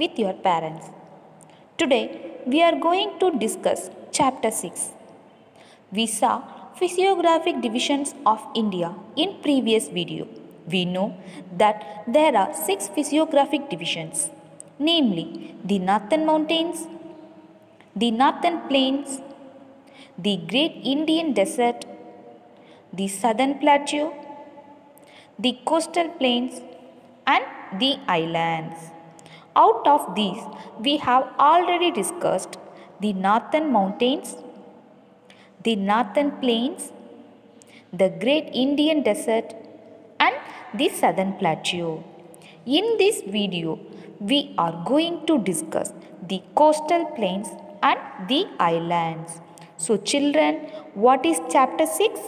with your parents. Today we are going to discuss chapter 6. We saw physiographic divisions of India in previous video. We know that there are six physiographic divisions, namely the northern mountains, the northern plains, the great Indian desert, the southern plateau, the coastal plains, and the islands. Out of these, we have already discussed the northern mountains, the northern plains, the great Indian desert, and the southern plateau. In this video, we are going to discuss the coastal plains and the islands. So, children, what is chapter 6?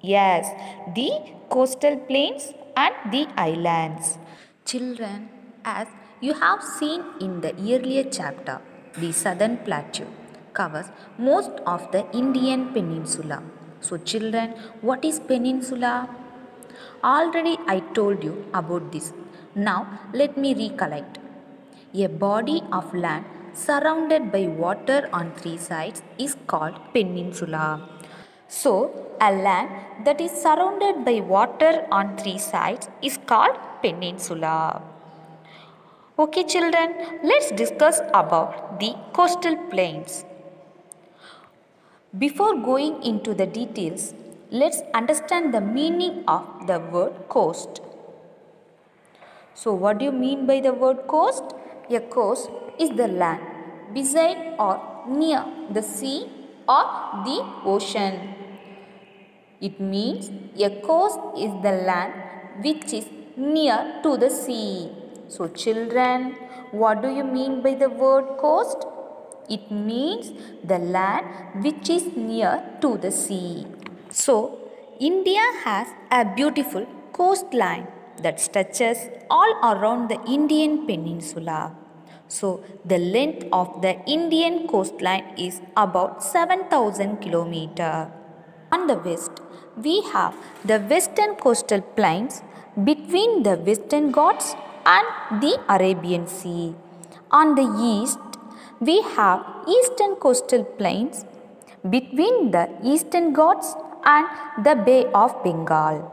Yes, the coastal plains and the islands. Children, as you have seen in the earlier chapter, the southern plateau covers most of the Indian peninsula. So, children, what is peninsula? Already I told you about this. Now, let me recollect. A body of land surrounded by water on three sides is called peninsula. So, a land that is surrounded by water on three sides is called peninsula. Okay children, let's discuss about the coastal plains. Before going into the details, let's understand the meaning of the word coast. So what do you mean by the word coast? A coast is the land beside or near the sea or the ocean. It means a coast is the land which is near to the sea. So children, what do you mean by the word coast? It means the land which is near to the sea. So India has a beautiful coastline that stretches all around the Indian peninsula. So the length of the Indian coastline is about 7000 km. On the west, we have the western coastal plains between the western Ghats and the Arabian Sea. On the east, we have eastern coastal plains between the eastern Ghats and the Bay of Bengal.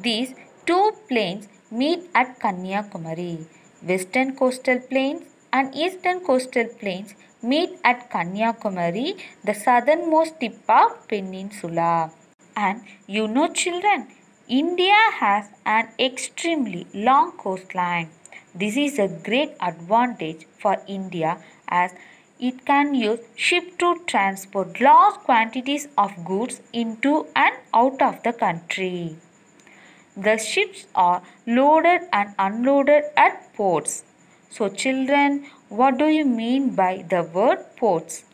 These two plains meet at Kanyakumari. Western coastal plains and eastern coastal plains meet at Kanyakumari, the southernmost tip of peninsula. And you know children, India has an extremely long coastline. This is a great advantage for India as it can use ship to transport large quantities of goods into and out of the country. The ships are loaded and unloaded at ports. So children, what do you mean by the word ports?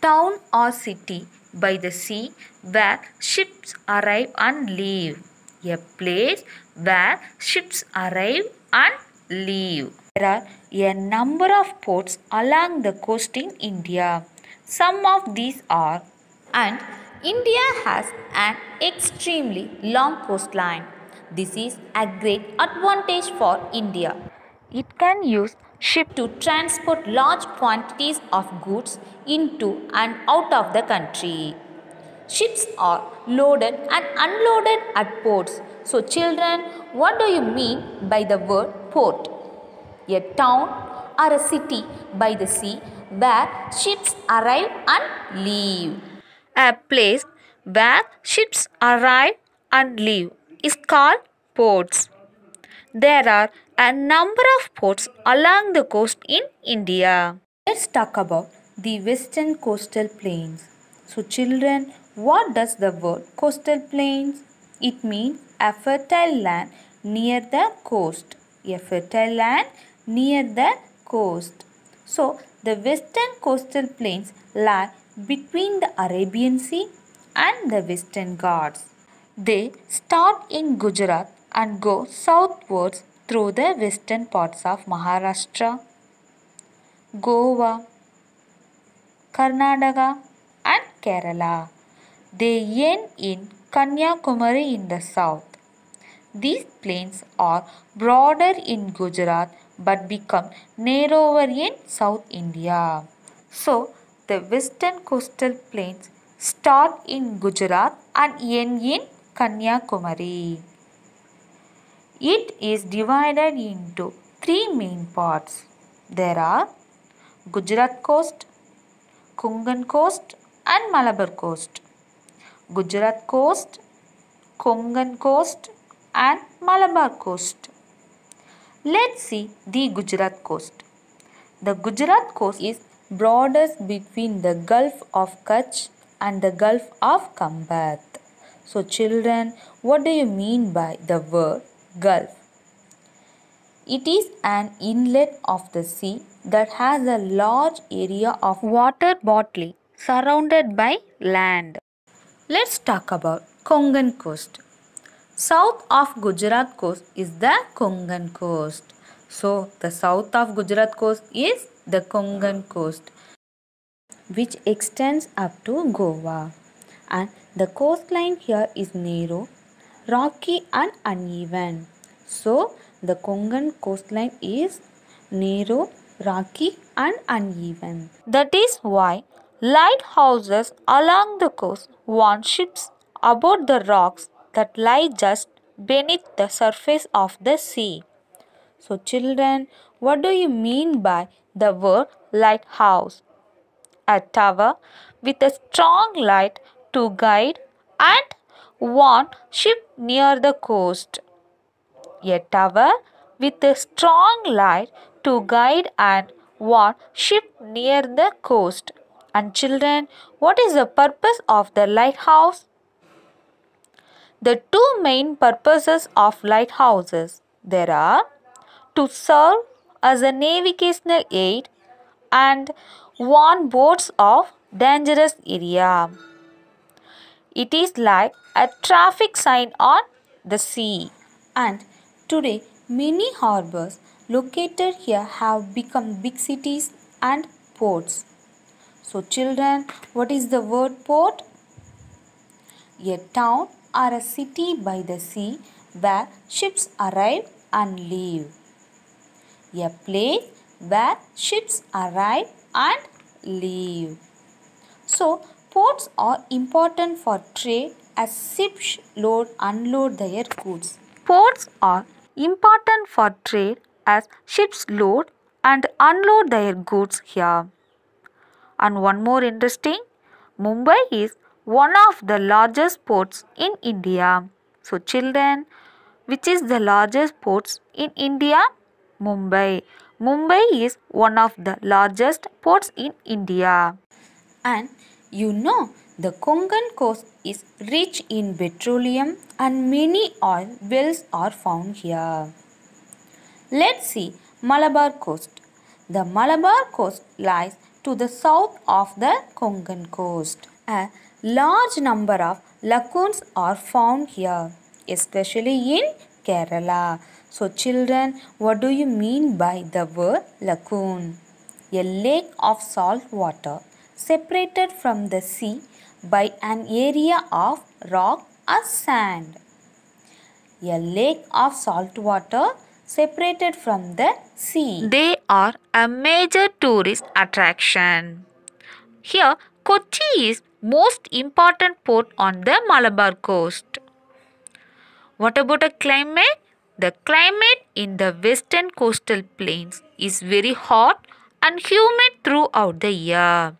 Town or city by the sea where ships arrive and leave. A place where ships arrive and leave. There are a number of ports along the coast in India. Some of these are and India has an extremely long coastline. This is a great advantage for India. It can use ship to transport large quantities of goods into and out of the country. Ships are loaded and unloaded at ports. So children, what do you mean by the word port? A town or a city by the sea where ships arrive and leave. A place where ships arrive and leave is called ports. There are a number of ports along the coast in India. Let's talk about the western coastal plains. So children, what does the word coastal plains? It means a fertile land near the coast. A fertile land near the coast. So the western coastal plains lie between the Arabian Sea and the Western Ghats. They start in Gujarat and go southwards through the western parts of Maharashtra, Goa, Karnataka and Kerala. They end in Kanyakumari in the south. These plains are broader in Gujarat but become narrower in South India. So, the western coastal plains start in Gujarat and end in Kanyakumari. It is divided into three main parts. There are Gujarat coast, Konkan coast and Malabar coast. Gujarat coast, Konkan coast and Malabar coast. Let's see the Gujarat coast. The Gujarat coast is broadest between the Gulf of Kutch and the Gulf of Khambat. So children, what do you mean by the word Gulf? It is an inlet of the sea that has a large area of water body surrounded by land. Let's talk about Konkan coast. South of Gujarat coast is the Konkan coast. So the south of Gujarat coast is the Konkan coast which extends up to Goa and the coastline here is narrow, rocky and uneven. So the Konkan coastline is narrow, rocky and uneven. That is why lighthouses along the coast warn ships about the rocks that lie just beneath the surface of the sea. So children, what do you mean by the word lighthouse? A tower with a strong light to guide and warn ship near the coast. A tower with a strong light to guide and warn ship near the coast. And children, what is the purpose of the lighthouse? The two main purposes of lighthouses there are to serve as a navigational aid and warn boats of dangerous area. It is like a traffic sign on the sea. And today many harbors located here have become big cities and ports. So children, what is the word port? A town or a city by the sea where ships arrive and leave. A place where ships arrive and leave. So, ports are important for trade as ships load unload their goods. Ports are important for trade as ships load and unload their goods here. And one more interesting, Mumbai is one of the largest ports in India. So children, which is the largest ports in India? Mumbai. Mumbai is one of the largest ports in India. And you know the Konkan coast is rich in petroleum and many oil wells are found here. Let's see Malabar coast. The Malabar coast lies to the south of the Konkan coast. A large number of lagoons are found here, especially in Kerala. So children, what do you mean by the word lagoon? A lake of salt water separated from the sea by an area of rock or sand. A lake of salt water separated from the sea. They are a major tourist attraction. Here, Kochi is most important port on the Malabar coast. What about a climate? The climate in the western coastal plains is very hot and humid throughout the year.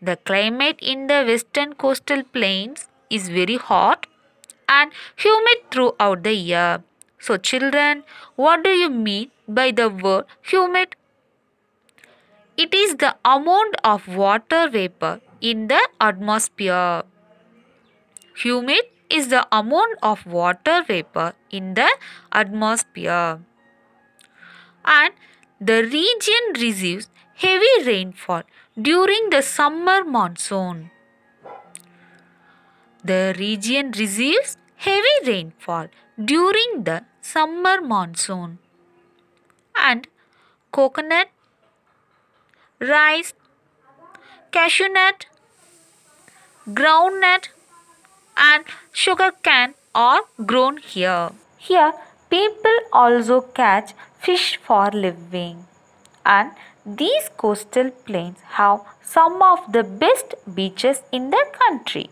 The climate in the western coastal plains is very hot and humid throughout the year. So children, what do you mean by the word humid? It is the amount of water vapor in the atmosphere. Humid is the amount of water vapor in the atmosphere. And the region receives heavy rainfall during the summer monsoon. The region receives heavy rainfall during the summer monsoon. And coconut, rice, cashew nut, groundnut and sugar cane are grown here. Here, people also catch fish for living. And these coastal plains have some of the best beaches in the country.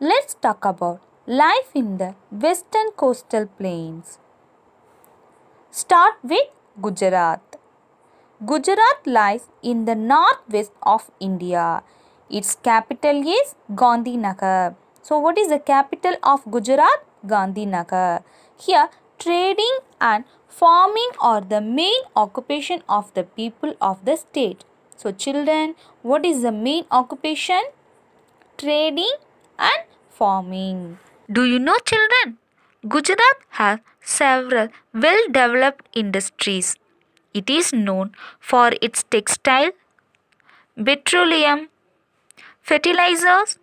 Let's talk about life in the western coastal plains. Start with Gujarat. Gujarat lies in the northwest of India. Its capital is Gandhinagar. So, what is the capital of Gujarat? Gandhinagar. Here, trading and farming are the main occupation of the people of the state. So, children, what is the main occupation? Trading and farming. Do you know, children? Gujarat has several well developed industries. It is known for its textile, petroleum, fertilizers,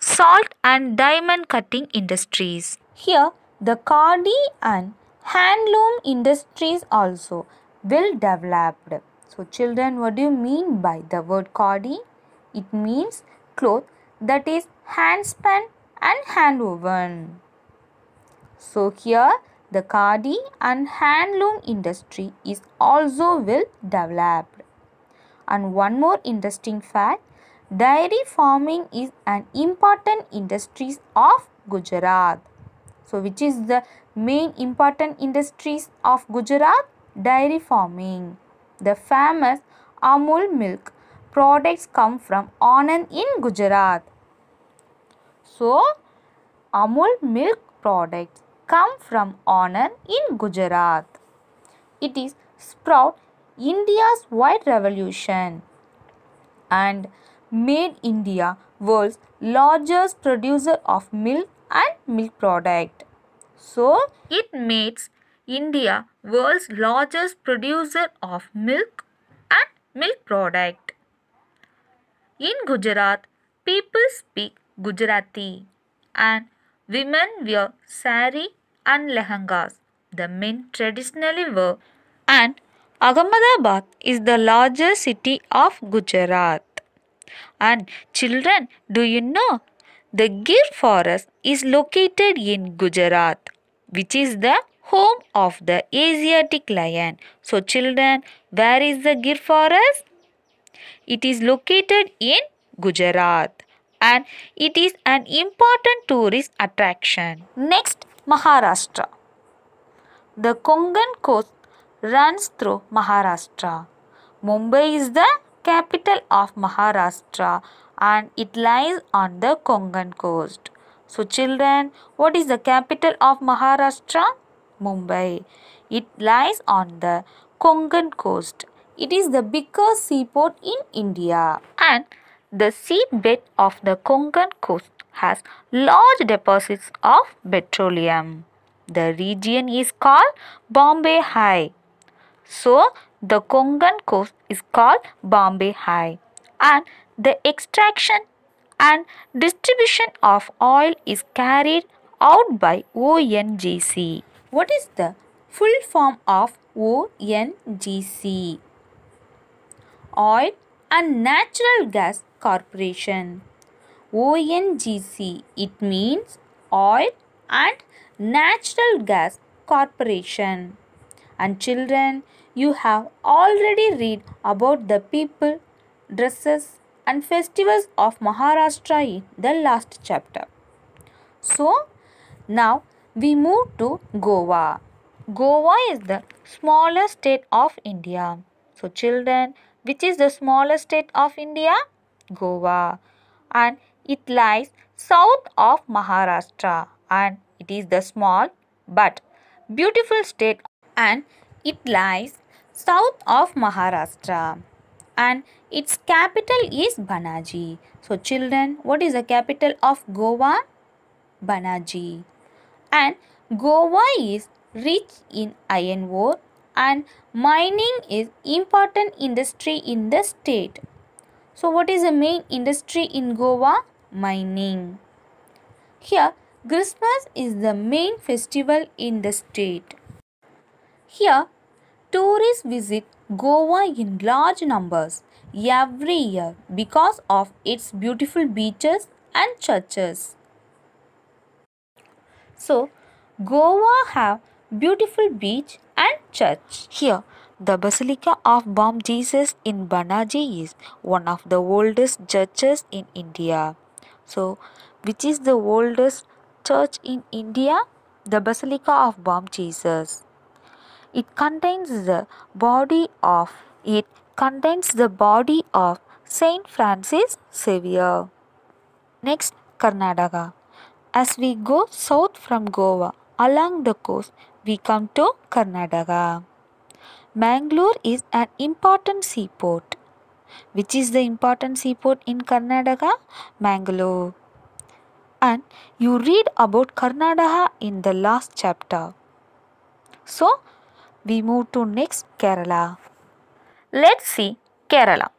salt and diamond cutting industries. Here, the khadi and handloom industries also well developed. So, children, what do you mean by the word khadi? It means cloth that is hand spun and hand woven. So, here the khadi and handloom industry is also well developed. And one more interesting fact, dairy farming is an important industry of Gujarat. So which is the main important industries of Gujarat? Dairy farming. The famous Amul milk products come from Anand in Gujarat. So Amul milk products come from Anand in Gujarat. It is sprout India's white revolution and made India world's largest producer of milk and milk product. So it makes India world's largest producer of milk and milk product. In Gujarat, people speak Gujarati and women wear sari and lehengas. The men traditionally wear and Ahmedabad is the largest city of Gujarat. And children, do you know? The Gir forest is located in Gujarat, which is the home of the Asiatic lion. So children, where is the Gir forest? It is located in Gujarat and it is an important tourist attraction. Next, Maharashtra. The Konkan coast runs through Maharashtra. Mumbai is the capital of Maharashtra and it lies on the Konkan coast. So children, what is the capital of Maharashtra? Mumbai. It lies on the Konkan coast. It is the biggest seaport in India and the seabed of the Konkan coast has large deposits of petroleum. The region is called Bombay High. So, the Konkan coast is called Bombay High and the extraction and distribution of oil is carried out by ONGC. What is the full form of ONGC? Oil and Natural Gas Corporation. ONGC it means Oil and Natural Gas Corporation. And children, you have already read about the people, dresses and festivals of Maharashtra in the last chapter. So, now we move to Goa. Goa is the smallest state of India. So, children, which is the smallest state of India? Goa. And it lies south of Maharashtra and it is the small but beautiful state and it lies south of Maharashtra and its capital is Panaji. So children, what is the capital of Goa? Panaji. And Goa is rich in iron ore and mining is important industry in the state. So what is the main industry in Goa? Mining. Here Christmas is the main festival in the state. Here Tourists visit Goa in large numbers every year because of its beautiful beaches and churches. So, Goa have beautiful beach and church. Here, the Basilica of Bom Jesus in Panaji is one of the oldest churches in India. So, which is the oldest church in India? The Basilica of Bom Jesus. It contains the body of it contains the body of Saint Francis Xavier. Next, Karnataka. As we go south from Goa along the coast, we come to Karnataka. Mangalore is an important seaport. Which is the important seaport in Karnataka? Mangalore. And you read about Karnataka in the last chapter. So, we move to next Kerala. Let's see Kerala.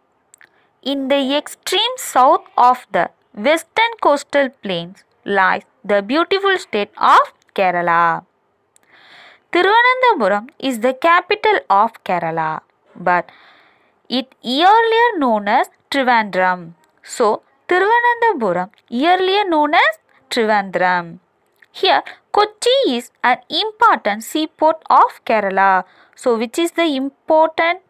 In the extreme south of the western coastal plains lies the beautiful state of Kerala. Thiruvananthapuram is the capital of Kerala, but it earlier known as Trivandrum. So, Thiruvananthapuram earlier known as Trivandrum. Here, Kochi is an important seaport of Kerala. So, which is the important?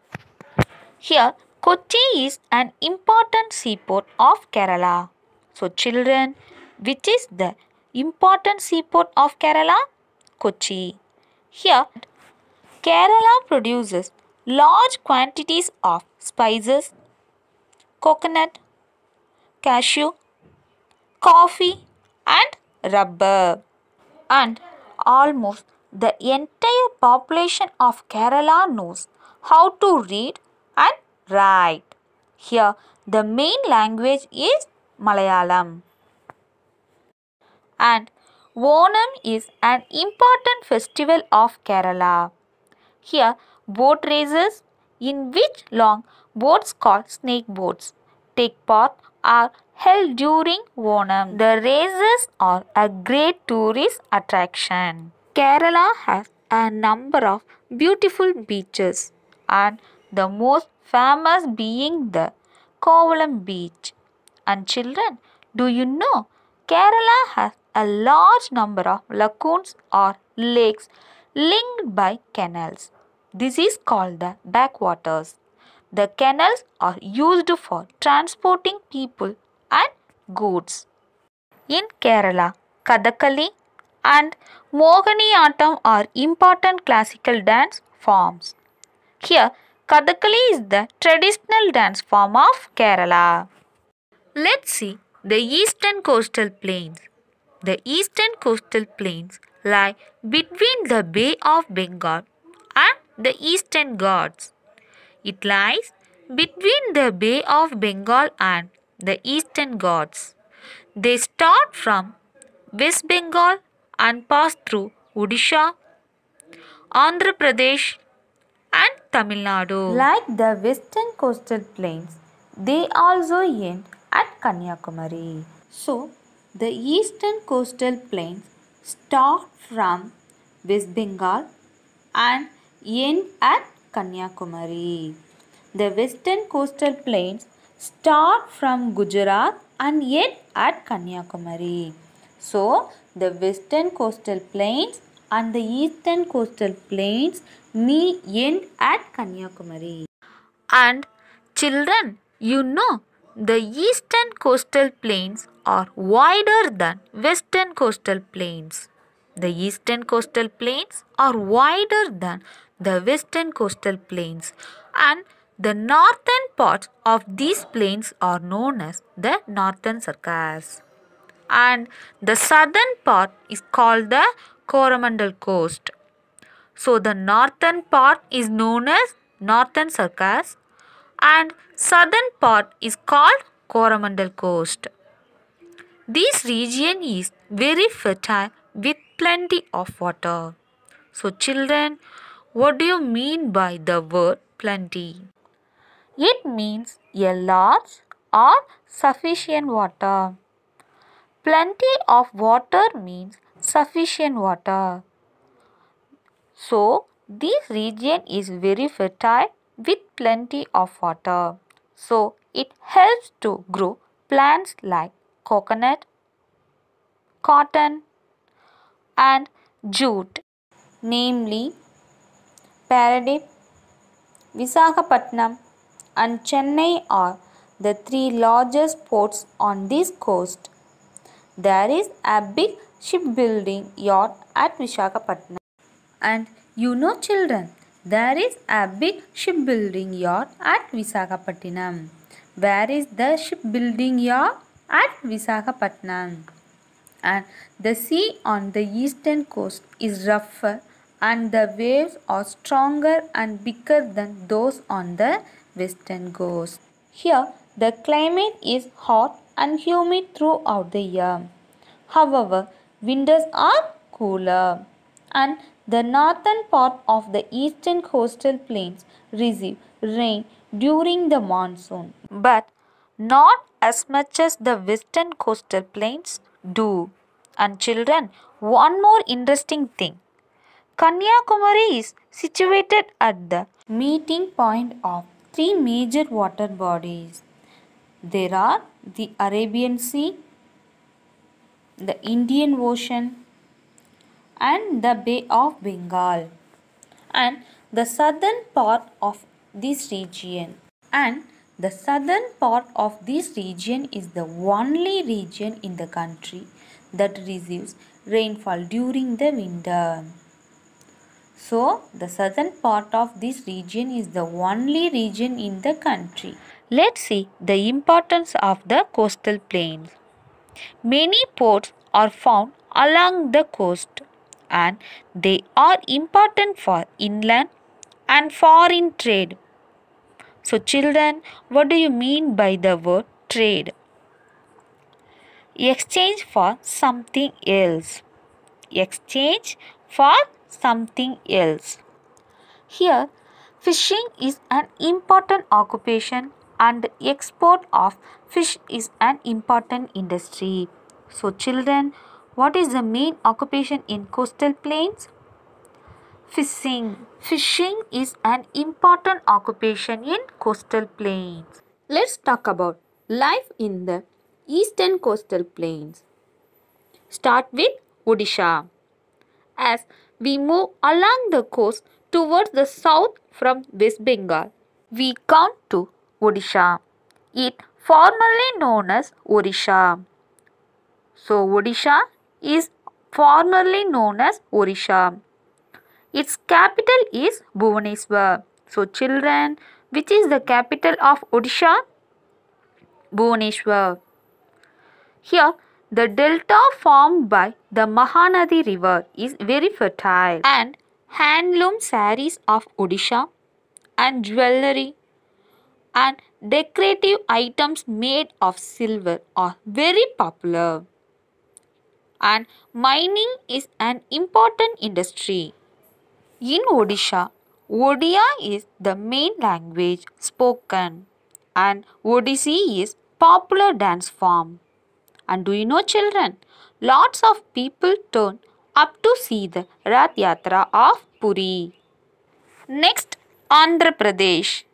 Here, Kochi is an important seaport of Kerala. So, children, which is the important seaport of Kerala? Kochi. Here, Kerala produces large quantities of spices, coconut, cashew, coffee, and rubber. And almost the entire population of Kerala knows how to read and write. Here, the main language is Malayalam. And Onam is an important festival of Kerala. Here, boat races in which long boats called snake boats take part are held during Onam. The races are a great tourist attraction. Kerala has a number of beautiful beaches and the most famous being the Kovalam beach. And children, do you know Kerala has a large number of lagoons or lakes linked by canals. This is called the backwaters. The canals are used for transporting people and goods. In Kerala, Kathakali and Mohiniyattam are important classical dance forms. Here, Kathakali is the traditional dance form of Kerala. Let's see the eastern coastal plains. The eastern coastal plains lie between the Bay of Bengal and the Eastern Ghats. It lies between the Bay of Bengal and the Eastern Ghats. They start from West Bengal and pass through Odisha, Andhra Pradesh, and Tamil Nadu. Like the western coastal plains, they also end at Kanyakumari. So, the eastern coastal plains start from West Bengal and end at Kanyakumari. The western coastal plains start from Gujarat and end at Kanyakumari. So, the western coastal plains and the eastern coastal plains meet end at Kanyakumari. And children, you know, the eastern coastal plains are wider than western coastal plains. The eastern coastal plains are wider than the western coastal plains and the northern parts of these plains are known as the northern Circars and the southern part is called the Coromandel coast. So the northern part is known as northern Circars and southern part is called Coromandel coast. This region is very fertile with plenty of water. So children, what do you mean by the word plenty? It means a large or sufficient water. Plenty of water means sufficient water. So, this region is very fertile with plenty of water. So, it helps to grow plants like coconut, cotton, and jute, namely Paradip, Visakhapatnam, and Chennai are the three largest ports on this coast. There is a big shipbuilding yard at Visakhapatnam. And you know, children, there is a big shipbuilding yard at Visakhapatnam. Where is the shipbuilding yard? At Visakhapatnam. And the sea on the eastern coast is rougher and the waves are stronger and bigger than those on the western coast. Here, the climate is hot and humid throughout the year. However, winters are cooler and the northern part of the eastern coastal plains receive rain during the monsoon, but not as much as the western coastal plains do. And children, one more interesting thing. Kanyakumari is situated at the meeting point of three major water bodies. There are the Arabian Sea, the Indian Ocean, and the Bay of Bengal, and the southern part of this region. And the southern part of this region is the only region in the country that receives rainfall during the winter. So, the southern part of this region is the only region in the country. Let's see the importance of the coastal plains. Many ports are found along the coast and they are important for inland and foreign trade. So, children, what do you mean by the word trade? Exchange for something else. Exchange for something else. Here, fishing is an important occupation and export of fish is an important industry. So, children, what is the main occupation in coastal plains? Fishing. Fishing is an important occupation in coastal plains. Let's talk about life in the eastern coastal plains. Start with Odisha. As we move along the coast towards the south from West Bengal, we come to Odisha. It formerly known as Orissa. So Odisha is formerly known as Orissa. Its capital is Bhubaneswar. So children, which is the capital of Odisha? Bhubaneswar. Here, the delta formed by the Mahanadi river is very fertile and handloom saris of Odisha and jewellery and decorative items made of silver are very popular. And mining is an important industry. In Odisha, Odia is the main language spoken and Odissi is popular dance form. And do you know children? Lots of people turn up to see the Rath Yatra of Puri. Next, Andhra Pradesh.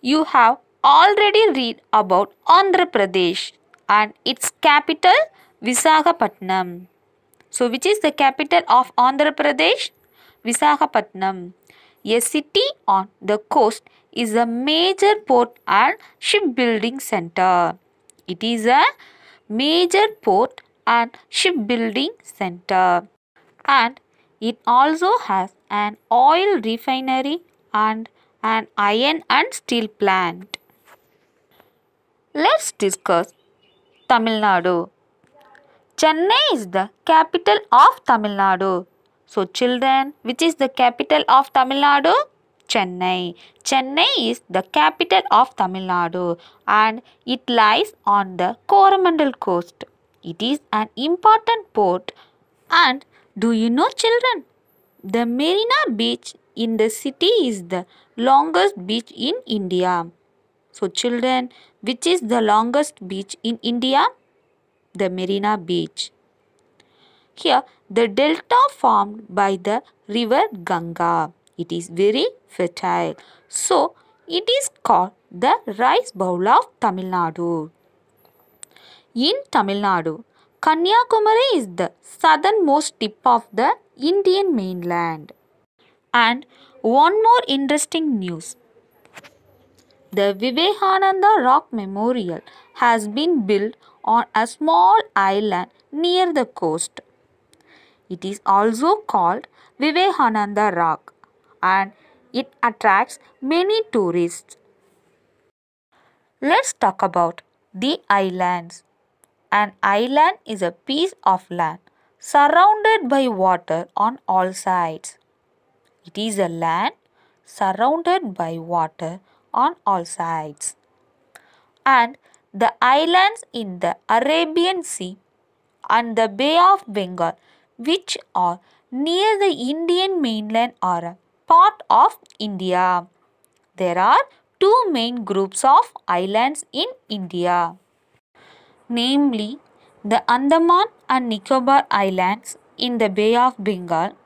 You have already read about Andhra Pradesh and its capital Visakhapatnam. So which is the capital of Andhra Pradesh? Visakhapatnam. A city on the coast is a major port and shipbuilding center. It is a major port and shipbuilding center. And it also has an oil refinery and an iron and steel plant. Let's discuss Tamil Nadu. Chennai is the capital of Tamil Nadu. So children, which is the capital of Tamil Nadu? Chennai. Chennai is the capital of Tamil Nadu and it lies on the Coromandel coast. It is an important port and do you know children? The Marina Beach in the city is the longest beach in India. So children, which is the longest beach in India? The Marina Beach. Here, the delta formed by the river Ganga. It is very fertile. So, it is called the rice bowl of Tamil Nadu. In Tamil Nadu, Kanyakumari is the southernmost tip of the Indian mainland. And one more interesting news. The Vivekananda Rock Memorial has been built on a small island near the coast. It is also called Vivekananda Rock and it attracts many tourists. Let's talk about the islands. An island is a piece of land surrounded by water on all sides. It is a land surrounded by water on all sides. And the islands in the Arabian Sea and the Bay of Bengal, which are near the Indian mainland, a part of India. There are two main groups of islands in India, namely the Andaman and Nicobar Islands in the Bay of Bengal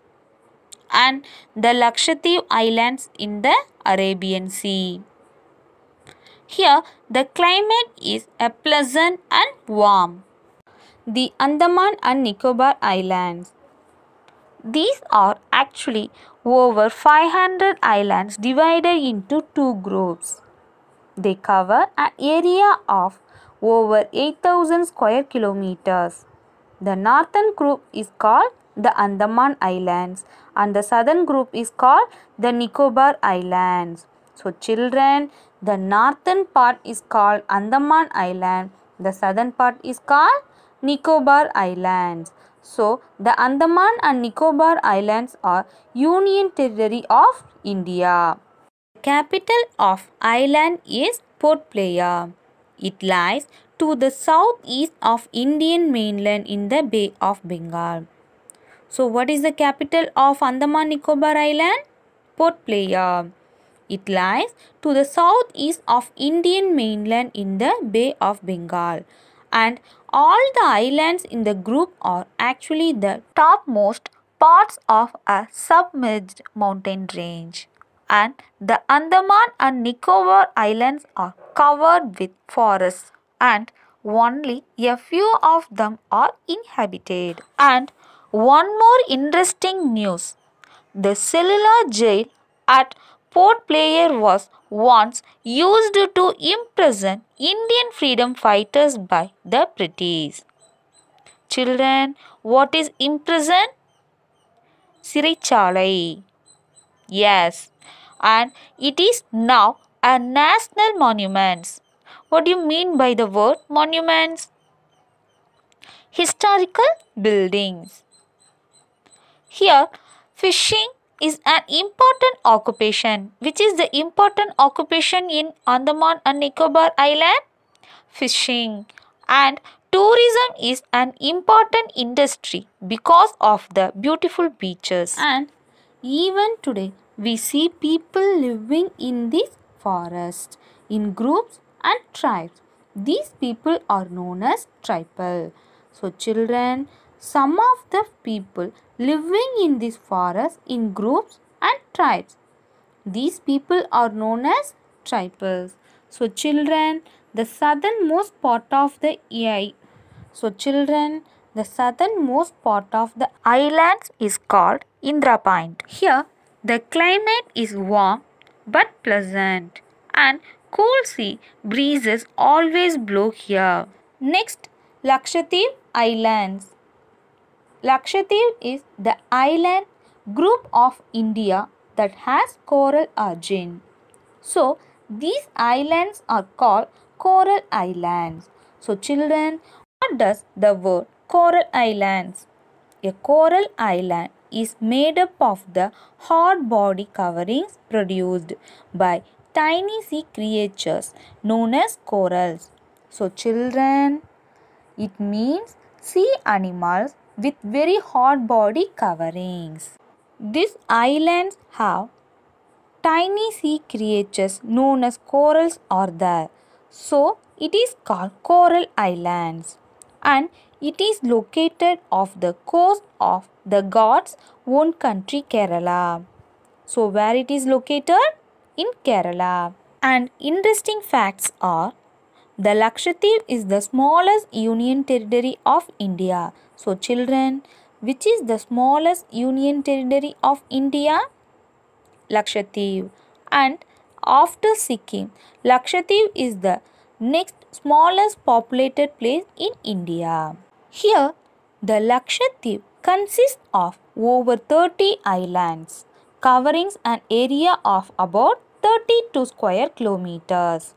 and the Lakshadweep Islands in the Arabian Sea. Here, the climate is pleasant and warm. The Andaman and Nicobar Islands. These are actually over 500 islands divided into two groups. They cover an area of over 8000 square kilometers. The northern group is called the Andaman Islands and the southern group is called the Nicobar Islands. So children, the northern part is called Andaman Island, the southern part is called Nicobar Islands. So the Andaman and Nicobar Islands are union territory of India. The capital of island is Port Blair. It lies to the southeast of Indian mainland in the Bay of Bengal. So what is the capital of Andaman Nicobar Island? Port Blair. It lies to the southeast of Indian mainland in the Bay of Bengal. And all the islands in the group are actually the topmost parts of a submerged mountain range. And the Andaman and Nicobar Islands are covered with forests and only a few of them are inhabited. And one more interesting news. The cellular jail at Port Blair was once used to imprison Indian freedom fighters by the British. Children, what is imprison? Sirichalai. Yes, and it is now a national monument. What do you mean by the word monuments? Historical buildings. Here, fishing is an important occupation. Which is the important occupation in Andaman and Nicobar Island? Fishing. And tourism is an important industry because of the beautiful beaches. And even today, we see people living in these forests in groups and tribes. These people are known as tribal. So, children, some of the people living in this forest in groups and tribes. These people are known as tribals. So, children, the southernmost part of the EI. So, children, the southernmost part of the islands is called Indira Point. Here, the climate is warm but pleasant and cool sea breezes always blow here. Next, Lakshadweep Islands. Lakshadweep is the island group of India that has coral origin. So, these islands are called coral islands. So, children, what does the word coral islands? A coral island is made up of the hard body coverings produced by tiny sea creatures known as corals. So, children, it means sea animals with very hard body coverings. These islands have tiny sea creatures known as corals are there. So it is called coral islands and it is located off the coast of the God's own country Kerala. So where it is located? In Kerala. And interesting facts are the Lakshadweep is the smallest union territory of India. So children, which is the smallest union territory of India? Lakshadweep. And after Sikkim, Lakshadweep is the next smallest populated place in India. Here, the Lakshadweep consists of over 30 islands covering an area of about 32 square kilometers.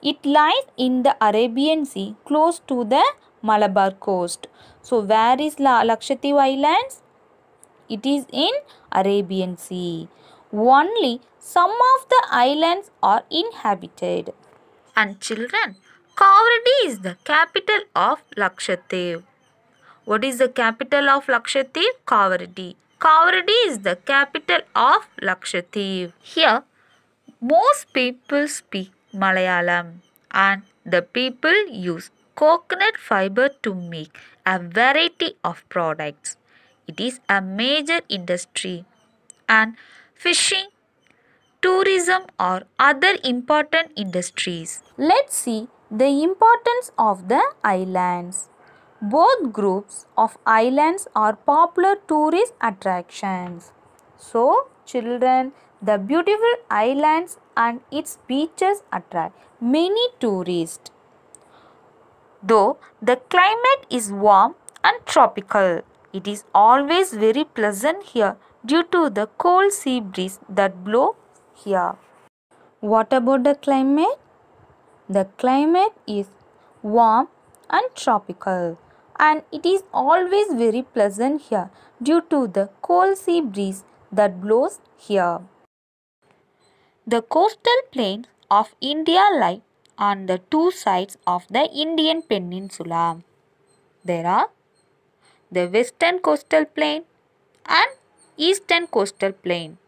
It lies in the Arabian Sea close to the Malabar coast. So where is La Lakshadweep Islands? It is in Arabian Sea. Only some of the islands are inhabited. And children, Kavaratti is the capital of Lakshadweep. What is the capital of Lakshadweep? Kavaratti. Kavaratti is the capital of Lakshadweep. Here, most people speak Malayalam and the people use coconut fiber to make a variety of products. It is a major industry and fishing, tourism are other important industries. Let's see the importance of the islands. Both groups of islands are popular tourist attractions. So, children, the beautiful islands and its beaches attract many tourists. Though the climate is warm and tropical, it is always very pleasant here due to the cold sea breeze that blow here. What about the climate? The climate is warm and tropical and it is always very pleasant here due to the cold sea breeze that blows here. The coastal plains of India lie on the two sides of the Indian peninsula. There are the western coastal plain and eastern coastal plain.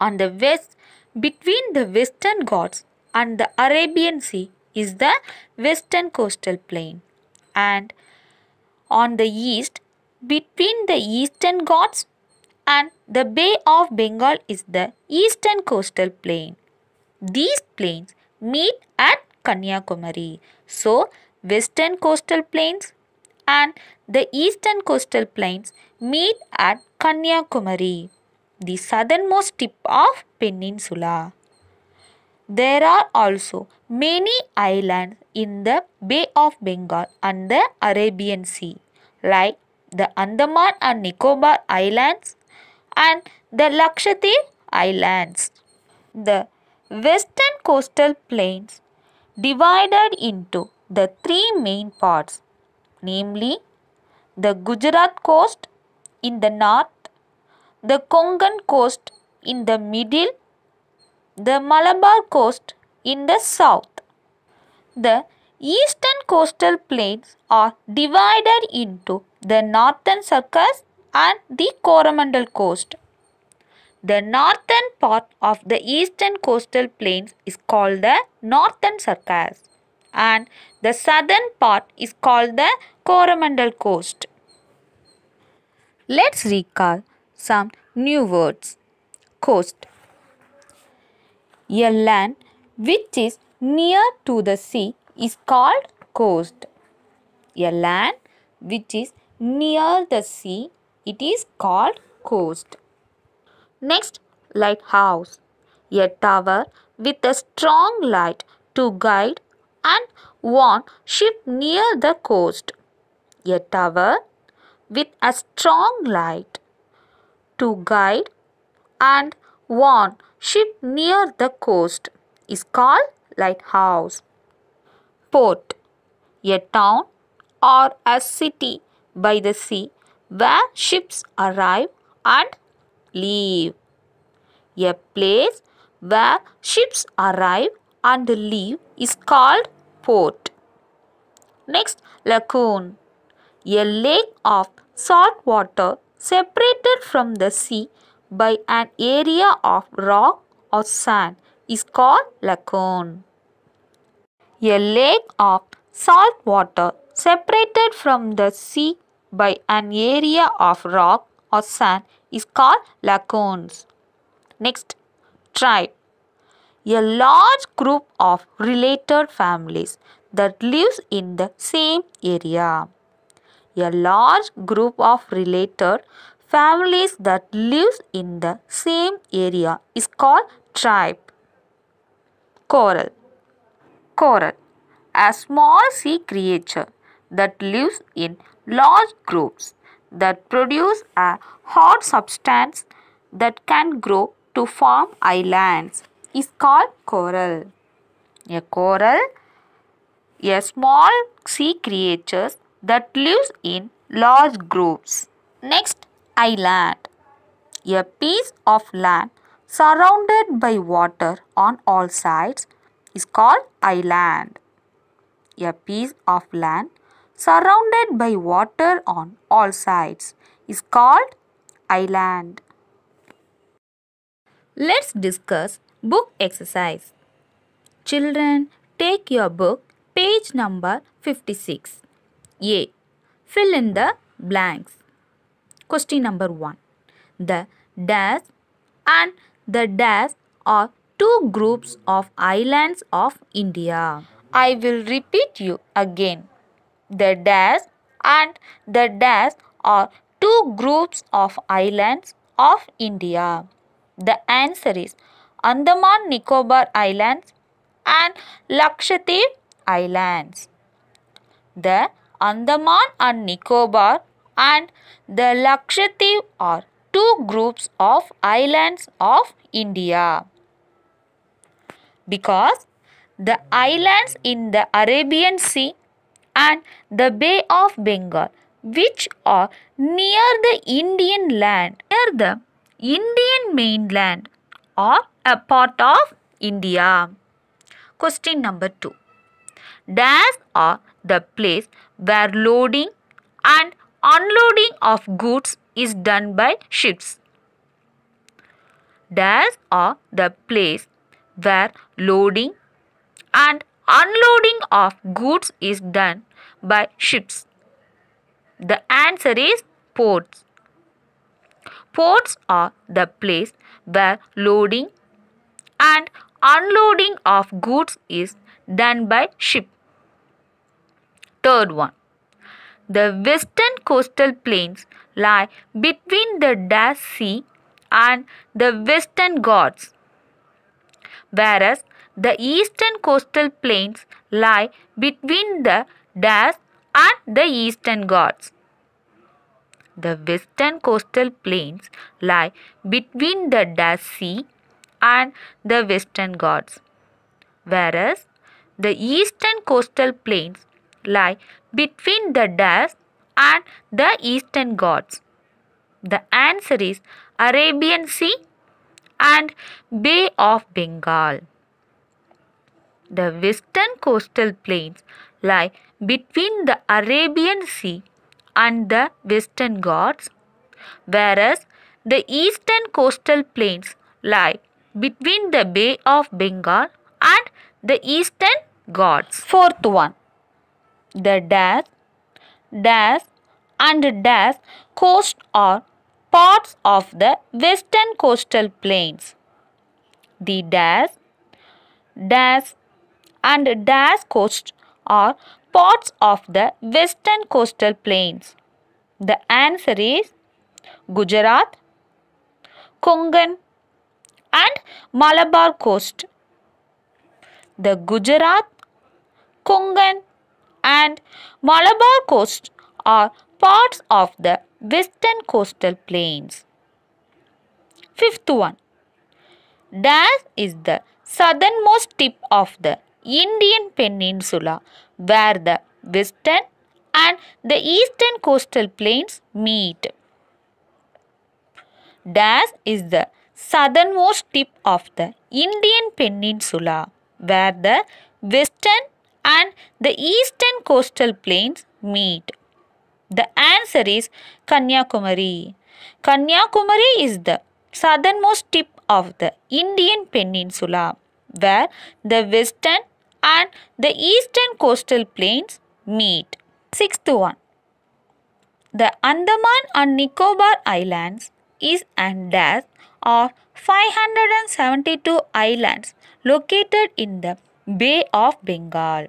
On the west, between the western Ghats and the Arabian Sea is the western coastal plain and on the east, between the eastern Ghats and the Bay of Bengal is the eastern coastal plain. These plains meet at Kanyakumari. So, western coastal plains and the eastern coastal plains meet at Kanyakumari, the southernmost tip of peninsula. There are also many islands in the Bay of Bengal and the Arabian Sea like the Andaman and Nicobar Islands and the Lakshadweep Islands. The western coastal plains divided into the three main parts namely the Gujarat coast in the north, the Konkan coast in the middle, the Malabar coast in the south. The eastern coastal plains are divided into the northern Circars and the Coromandel coast. The northern part of the eastern coastal plains is called the northern Circars and the southern part is called the Coromandel coast. Let's recall some new words. Coast. A land which is near to the sea is called coast. A land which is near the sea, it is called coast. Next, lighthouse. A tower with a strong light to guide and warn ship near the coast. A tower with a strong light to guide and warn ship near the coast is called lighthouse. Port a town or a city by the sea where ships arrive and leave. A place where ships arrive and leave is called port. Next, lagoon. A lake of salt water separated from the sea by an area of rock or sand is called lagoon. A lake of salt water separated from the sea by an area of rock or sand is called lagoons. Next, tribe. A large group of related families that lives in the same area. A large group of related families that lives in the same area is called tribe. Coral. Coral. A small sea creature that lives in large groups that produce a hard substance that can grow to form islands is called coral. A coral, a small sea creature that lives in large groups. Next, island. A piece of land surrounded by water on all sides is called island. A piece of land surrounded by water on all sides is called island. Let's discuss book exercise. Children, take your book, page number 56. A. Fill in the blanks. Question number 1. The dash and the dash are two groups of islands of India. I will repeat you again. The dash and the dash are two groups of islands of India. The answer is Andaman Nicobar Islands and Lakshadweep Islands. The Andaman and Nicobar and the Lakshadweep are two groups of islands of India. Because the islands in the Arabian Sea and the Bay of Bengal which are near the Indian land, near the Indian mainland are a part of India. Question number 2. Dash are the place where loading and unloading of goods is done by ships. Dash are the place where loading and unloading of goods is done by ships. The answer is ports. Ports are the place where loading and unloading of goods is done by ship. Third one. The western coastal plains lie between the Dash Sea and the Western Ghats, whereas the eastern coastal plains lie between the Dash and the Eastern Ghats. The western coastal plains lie between the Dash Sea and the Western Ghats, whereas the eastern coastal plains lie between the Dash and the Eastern Ghats. The answer is Arabian Sea and Bay of Bengal. The western coastal plains lie between the Arabian Sea and the Western Ghats, whereas the eastern coastal plains lie between the Bay of Bengal and the Eastern Ghats. Fourth one, the dash, dash and dash coast are parts of the western coastal plains. The dash, dash and dash coast are parts of the western coastal plains. The answer is Gujarat, Konkan and Malabar coast. The Gujarat, Konkan and Malabar coast are parts of the western coastal plains. Fifth one. Dash is the southernmost tip of the Indian peninsula where the western and the eastern coastal plains meet. Dash is the southernmost tip of the Indian peninsula where the western and the eastern coastal plains meet. The answer is Kanyakumari. Kanyakumari is the southernmost tip of the Indian peninsula where the western and the eastern coastal plains meet. Sixth one. The Andaman and Nicobar Islands is and dash are 572 islands located in the Bay of Bengal.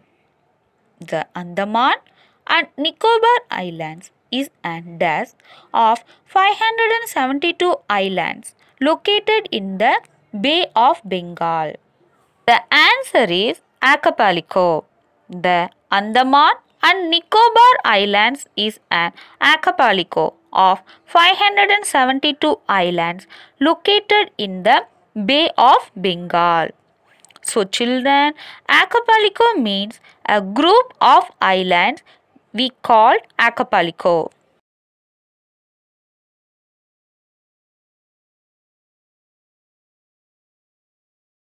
The Andaman and Nicobar Islands is an dash of 572 islands located in the Bay of Bengal. The answer is archipelago. The Andaman and Nicobar Islands is an archipelago of 572 islands located in the Bay of Bengal. So children, archipelago means a group of islands we call archipelago.